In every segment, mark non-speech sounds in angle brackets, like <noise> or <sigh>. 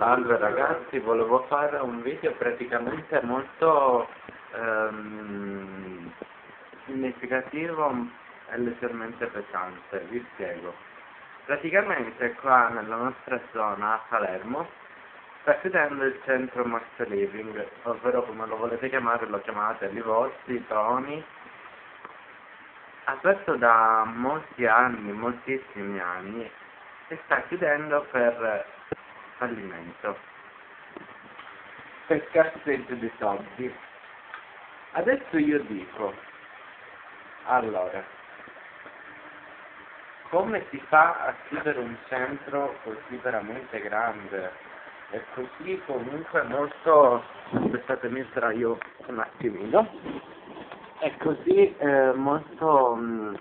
Salve ragazzi, volevo fare un video praticamente molto ehm, significativo e leggermente pesante, vi spiego. Praticamente qua nella nostra zona a Palermo sta chiudendo il centro Max Living, ovvero come lo volete chiamare lo chiamate Livorsi, Toni, aperto da molti anni, moltissimi anni, e sta chiudendo per fallimento per scarsezza di soldi. Adesso io dico, allora, come si fa a chiudere un centro così veramente grande e così comunque molto, aspettatemi io un attimino, è così eh, molto mh,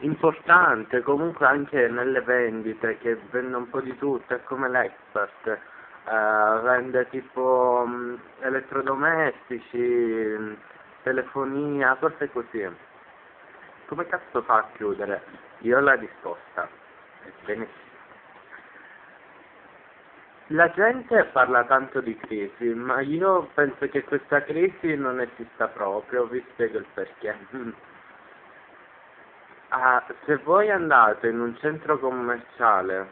importante comunque anche nelle vendite che vende un po' di tutto, è come l'expert, eh, vende tipo mh, mm, elettrodomestici, mm, telefonia, cose così. Come cazzo fa a chiudere? Io ho la risposta. Benissimo. La gente parla tanto di crisi, ma io penso che questa crisi non esista proprio, vi spiego il perché. <laughs> Ah, se voi andate in un centro commerciale,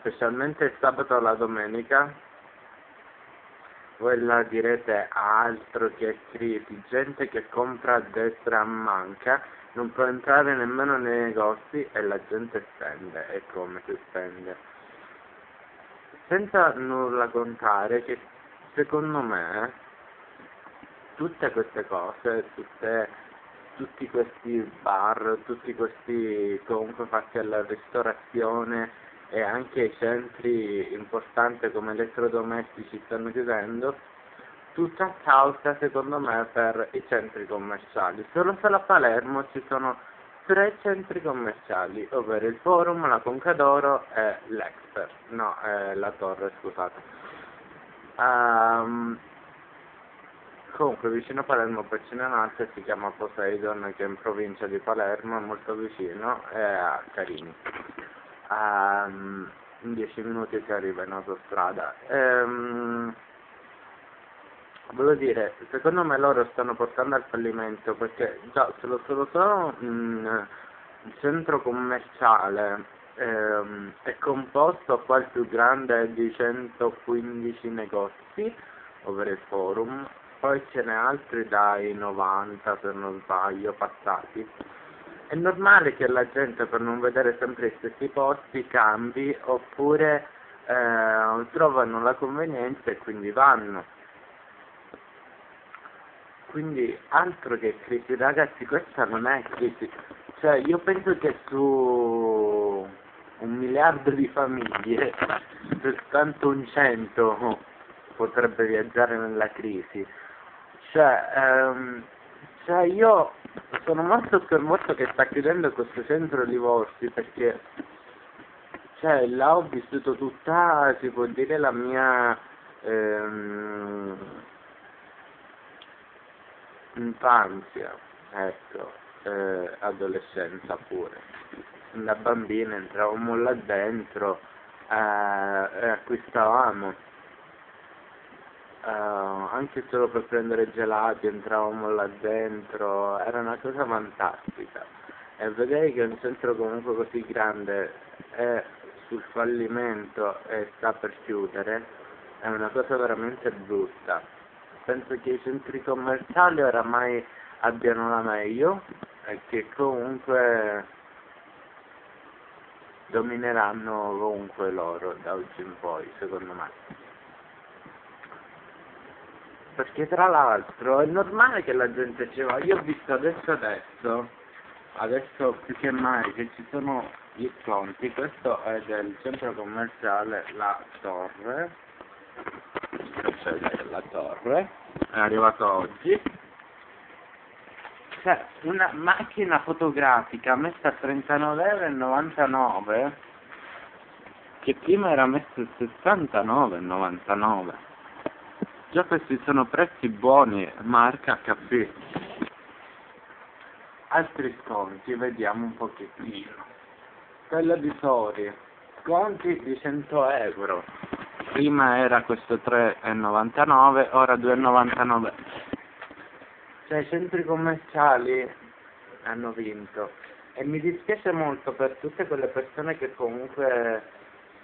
specialmente il sabato o la domenica, voi là direte altro che crisi, gente che compra a destra a manca, non può entrare nemmeno nei negozi e la gente spende, e come si spende. Senza nulla contare che secondo me tutte queste cose, tutte tutti questi bar, tutti questi comunque fatti alla ristorazione e anche centri importanti come elettrodomestici stanno chiudendo, tutta a causa secondo me per i centri commerciali. Solo solo a Palermo ci sono tre centri commerciali, ovvero il Forum, la Concadoro e l'Exper, no, eh, la Torre, scusate. Um, Comunque vicino a Palermo n'è un'altra si chiama Poseidon che è in provincia di Palermo, molto vicino, è a Carini. Um, in 10 minuti si arriva in autostrada. Um, volevo dire, secondo me loro stanno portando al fallimento perché già se lo solo sono un centro commerciale ehm, è composto qua il più grande di 115 negozi, ovvero il forum, poi ce n'è altri dai 90 se non sbaglio passati. È normale che la gente per non vedere sempre gli stessi posti cambi oppure eh, trovano la convenienza e quindi vanno. Quindi altro che crisi. Ragazzi questa non è crisi. Cioè io penso che su un miliardo di famiglie <laughs> soltanto un cento <laughs> potrebbe viaggiare nella crisi cioè, ehm, cioè io sono molto sconvolto che sta chiudendo questo centro Livorsi perché cioè là ho vissuto tutta si può dire la mia ehm, infanzia ecco eh, adolescenza pure. Da bambina entravamo là dentro eh, e acquistavamo uh, anche solo per prendere gelati entravamo là dentro, era una cosa fantastica. E vedere che un centro comunque così grande è sul fallimento e sta per chiudere è una cosa veramente brutta. Penso che i centri commerciali oramai abbiano la meglio e che comunque domineranno comunque loro da oggi in poi, secondo me perché tra l'altro è normale che la gente ci va, io ho visto adesso adesso, adesso più che mai che ci sono gli sconti, questo è del centro commerciale La Torre, cioè la Torre, è arrivato oggi, cioè una macchina fotografica messa a 39,99 euro che prima era messa a 69,99 Già questi sono prezzi buoni, marca HP. Altri sconti, vediamo un pochettino. Quella di Sori, sconti di 100 euro. Prima era questo 3,99, ora 2,99. Cioè i centri commerciali hanno vinto. E mi dispiace molto per tutte quelle persone che comunque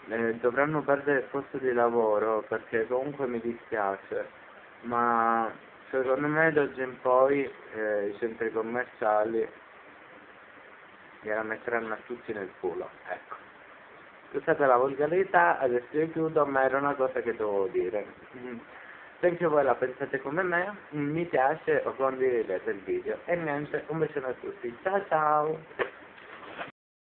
eh, dovranno perdere il posto di lavoro, perché comunque mi dispiace. Ma secondo me da oggi in poi eh, i centri commerciali gliela metteranno a tutti nel culo, ecco. Scusate la volgarità, adesso io chiudo, ma era una cosa che dovevo dire. Mm. Se anche voi la pensate come me, mi piace o condividete il video. E niente, un bacione a tutti. Ciao ciao!